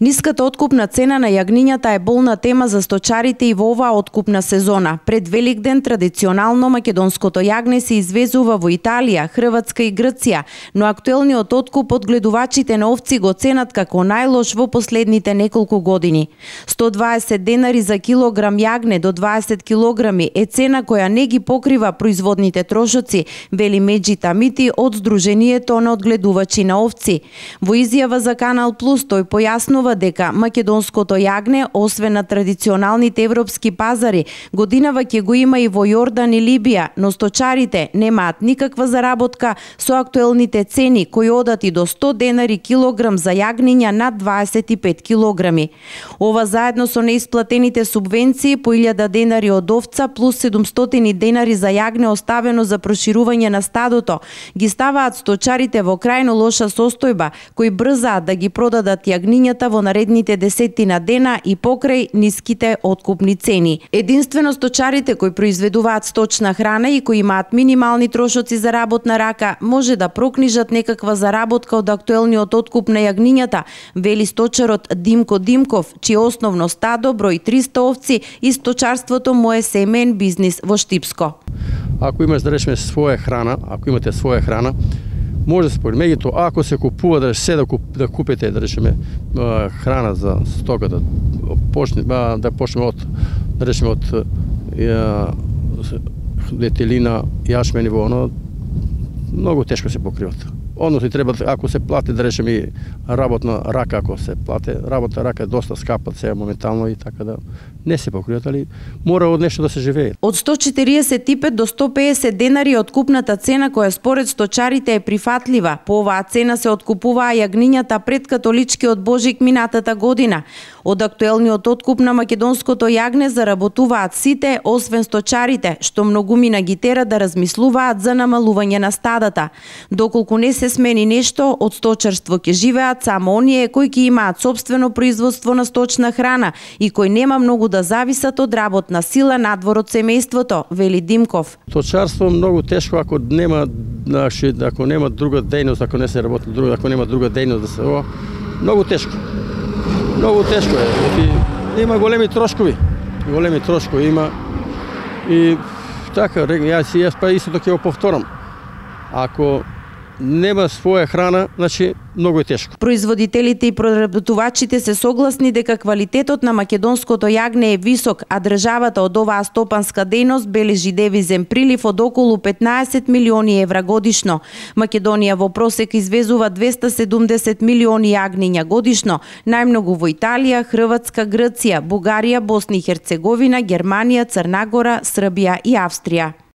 Ниската откупна цена на јагнињата е болна тема за сточарите и во оваа откупна сезона. Пред Великден традиционално македонското јагне се извезува во Италија, Хрватска и Грција, но актуелниот откуп од гледувачите на овци го ценат како најлош во последните неколку години. 120 денари за килограм јагне до 20 килограми е цена која не ги покрива производните трошоци, вели Меджи Тамити од Сдруженијето на одгледувачи на овци. Во изјава за Канал Плюс тој појаснува кажува дека македонското јагне, освен на традиционалните европски пазари, годинава ќе го има и во Јордан и Либија, но сточарите немаат никаква заработка со актуелните цени кои одат и до 100 денари килограм за јагниња над 25 килограми. Ова заедно со неисплатените субвенции по 1000 денари од овца плюс 700 денари за јагне оставено за проширување на стадото, ги ставаат сточарите во крајно лоша состојба, кои брзаат да ги продадат јагнињата во во наредните десетина дена и покрај ниските откупни цени. Единствено сточарите кои произведуваат сточна храна и кои имаат минимални трошоци за работна рака може да прокнижат некаква заработка од актуелниот откуп на јагнињата, вели сточарот Димко Димков, чие основно стадо број 300 овци и сточарството му е семен бизнис во Штипско. Ако имаш да речеме своја храна, ако имате своја храна, може да се спори. Меѓуто, ако се купува да се да, куп, да купите да речеме храна за стока да почне да почнеме од да речеме од ја, детелина, јашмени во оно многу тешко се покриват односно треба ако се плати да речеме работна рака ако се плати работна рака е доста скапа сега моментално и така да не се покријат, али мора од нешто да се живее. Од 145 до 150 денари од купната цена која според сточарите е прифатлива. По оваа цена се откупуваа јагнињата пред католичкиот Божик минатата година. Од актуелниот откуп на македонското јагне заработуваат сите, освен сточарите, што многумина ги тера да размислуваат за намалување на стадата. Доколку не се смени нешто, од сточарство ќе живеат само оние кои ќе имаат собствено производство на сточна храна и кои нема многу да зависат од работна сила надвор од семејството, вели Димков. Сточарство многу тешко ако нема значи ако нема друга дејност, ако не се работи друга, ако нема друга дејност да се ова, многу тешко. Многу тешко е. И, има големи трошкови. Големи трошкови има и така, јас јас па истото ќе го повторам. Ако нема своја храна, значи многу е тешко. Производителите и проработувачите се согласни дека квалитетот на македонското јагне е висок, а државата од оваа стопанска дејност бележи девизен прилив од околу 15 милиони евра годишно. Македонија во просек извезува 270 милиони јагниња годишно, најмногу во Италија, Хрватска, Грција, Бугарија, Босна и Херцеговина, Германија, Црнагора, Србија и Австрија.